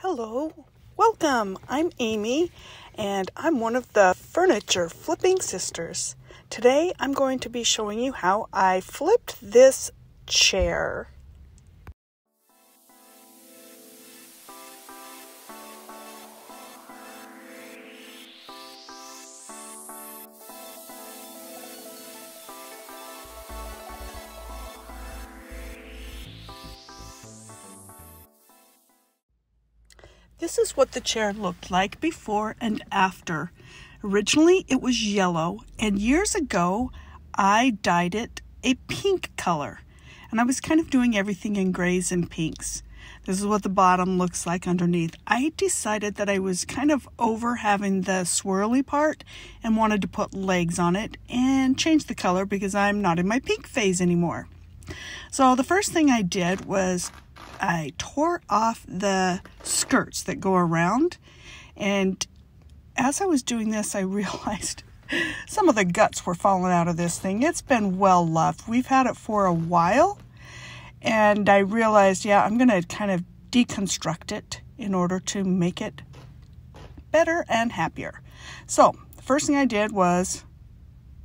Hello, welcome. I'm Amy, and I'm one of the furniture flipping sisters. Today I'm going to be showing you how I flipped this chair. This is what the chair looked like before and after. Originally, it was yellow, and years ago, I dyed it a pink color. And I was kind of doing everything in grays and pinks. This is what the bottom looks like underneath. I decided that I was kind of over having the swirly part and wanted to put legs on it and change the color because I'm not in my pink phase anymore. So the first thing I did was I tore off the skirts that go around. And as I was doing this, I realized some of the guts were falling out of this thing. It's been well loved. We've had it for a while. And I realized, yeah, I'm going to kind of deconstruct it in order to make it better and happier. So, the first thing I did was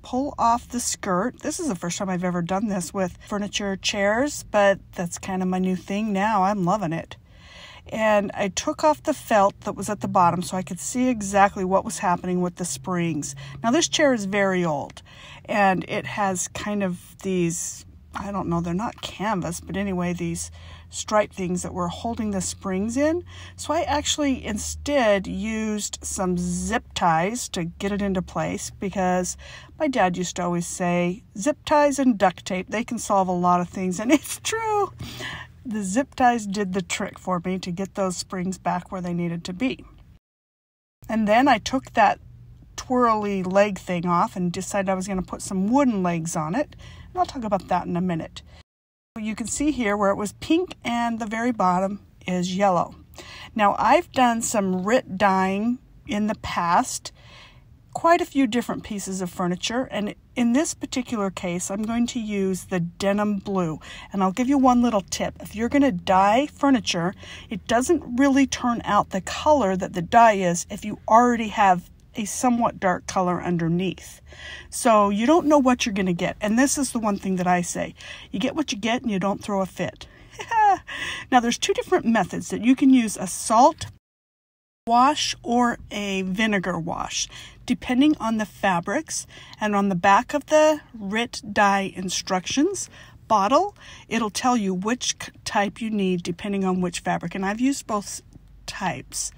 pull off the skirt. This is the first time I've ever done this with furniture chairs, but that's kind of my new thing now. I'm loving it. And I took off the felt that was at the bottom so I could see exactly what was happening with the springs. Now, this chair is very old and it has kind of these, I don't know, they're not canvas, but anyway, these stripe things that were holding the springs in. So I actually instead used some zip ties to get it into place because my dad used to always say zip ties and duct tape, they can solve a lot of things. And it's true. The zip ties did the trick for me to get those springs back where they needed to be. And then I took that twirly leg thing off and decided I was going to put some wooden legs on it. And I'll talk about that in a minute. You can see here where it was pink and the very bottom is yellow. Now I've done some RIT dyeing in the past, quite a few different pieces of furniture, and in this particular case I'm going to use the denim blue. And I'll give you one little tip. If you're going to dye furniture, it doesn't really turn out the color that the dye is if you already have a somewhat dark color underneath. So you don't know what you're going to get. And this is the one thing that I say. You get what you get and you don't throw a fit. now there's two different methods that you can use a salt wash or a vinegar wash depending on the fabrics and on the back of the RIT dye instructions bottle it'll tell you which type you need depending on which fabric and I've used both types.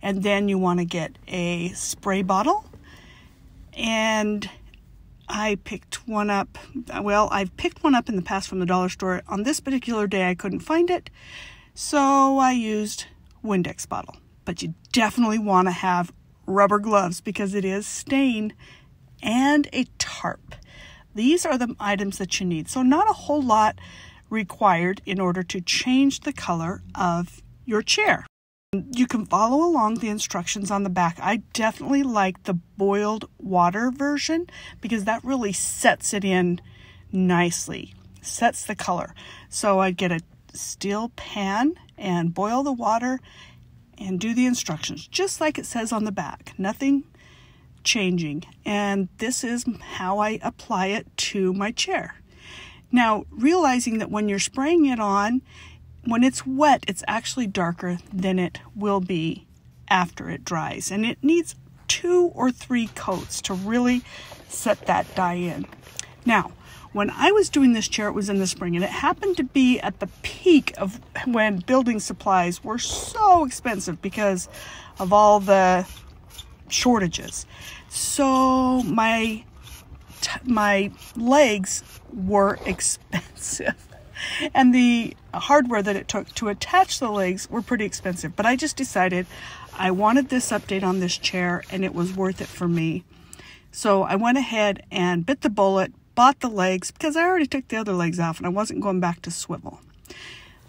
And then you want to get a spray bottle. And I picked one up. Well, I've picked one up in the past from the dollar store. On this particular day, I couldn't find it. So I used Windex bottle. But you definitely want to have rubber gloves because it is stain and a tarp. These are the items that you need. So not a whole lot required in order to change the color of your chair. You can follow along the instructions on the back. I definitely like the boiled water version because that really sets it in nicely, sets the color. So I'd get a steel pan and boil the water and do the instructions just like it says on the back. Nothing changing. And this is how I apply it to my chair. Now, realizing that when you're spraying it on, when it's wet, it's actually darker than it will be after it dries. And it needs two or three coats to really set that dye in. Now, when I was doing this chair, it was in the spring, and it happened to be at the peak of when building supplies were so expensive because of all the shortages. So my my legs were expensive and the hardware that it took to attach the legs were pretty expensive. But I just decided I wanted this update on this chair and it was worth it for me. So I went ahead and bit the bullet, bought the legs because I already took the other legs off and I wasn't going back to swivel.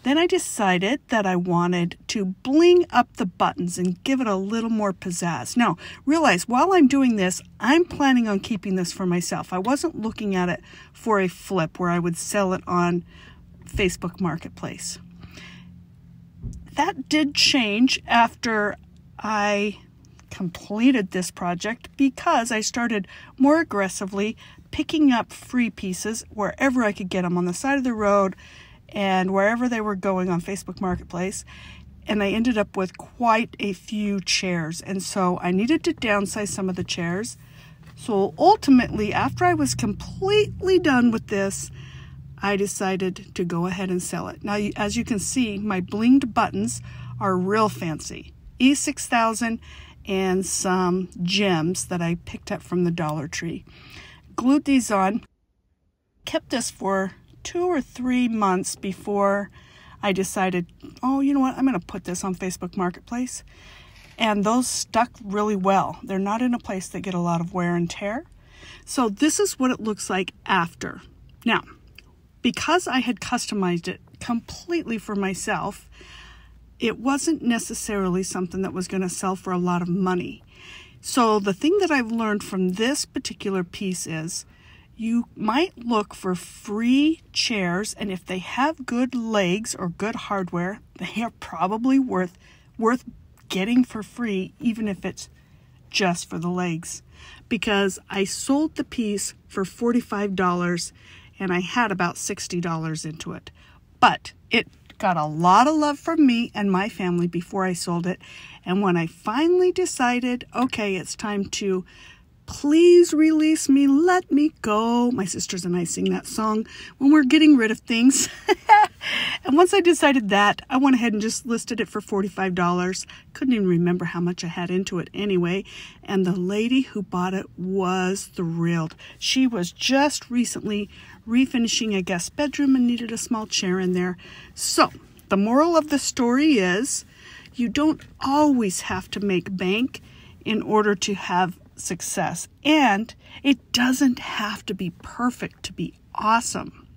Then I decided that I wanted to bling up the buttons and give it a little more pizzazz. Now, realize while I'm doing this, I'm planning on keeping this for myself. I wasn't looking at it for a flip where I would sell it on Facebook Marketplace. that did change after I completed this project because I started more aggressively picking up free pieces wherever I could get them on the side of the road and wherever they were going on Facebook Marketplace. And I ended up with quite a few chairs. And so I needed to downsize some of the chairs. So ultimately, after I was completely done with this, I decided to go ahead and sell it. Now, as you can see, my blinged buttons are real fancy. E6000 and some gems that I picked up from the Dollar Tree. Glued these on, kept this for two or three months before I decided, oh, you know what, I'm going to put this on Facebook Marketplace. And those stuck really well. They're not in a place that get a lot of wear and tear. So this is what it looks like after. Now, because I had customized it completely for myself, it wasn't necessarily something that was going to sell for a lot of money. So, the thing that I've learned from this particular piece is you might look for free chairs, and if they have good legs or good hardware, they are probably worth worth getting for free, even if it's just for the legs. Because I sold the piece for $45 and I had about $60 into it. But it got a lot of love from me and my family before I sold it. And when I finally decided, okay, it's time to Please release me, let me go. My sisters and I sing that song when we're getting rid of things. and once I decided that, I went ahead and just listed it for $45. Couldn't even remember how much I had into it anyway. And the lady who bought it was thrilled. She was just recently refinishing a guest bedroom and needed a small chair in there. So, the moral of the story is you don't always have to make bank in order to have success. And it doesn't have to be perfect to be awesome.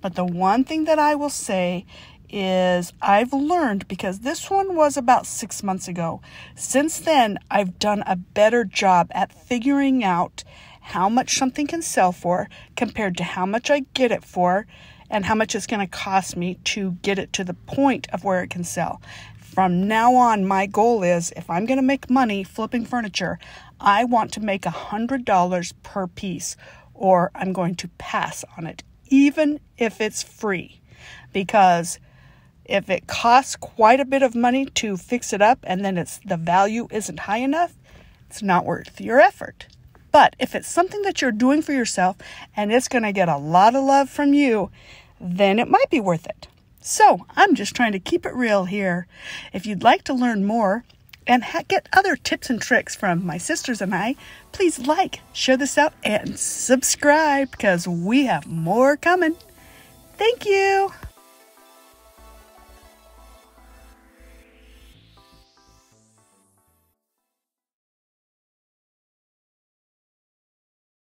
But the one thing that I will say is I've learned because this one was about six months ago. Since then, I've done a better job at figuring out how much something can sell for compared to how much I get it for and how much it's going to cost me to get it to the point of where it can sell. From now on, my goal is if I'm going to make money flipping furniture, I want to make a $100 per piece or I'm going to pass on it, even if it's free. Because if it costs quite a bit of money to fix it up and then it's the value isn't high enough, it's not worth your effort. But if it's something that you're doing for yourself and it's going to get a lot of love from you, then it might be worth it. So I'm just trying to keep it real here. If you'd like to learn more and ha- get other tips and tricks from my sisters and I, please like, share this out, and subscribe because we have more coming. Thank you.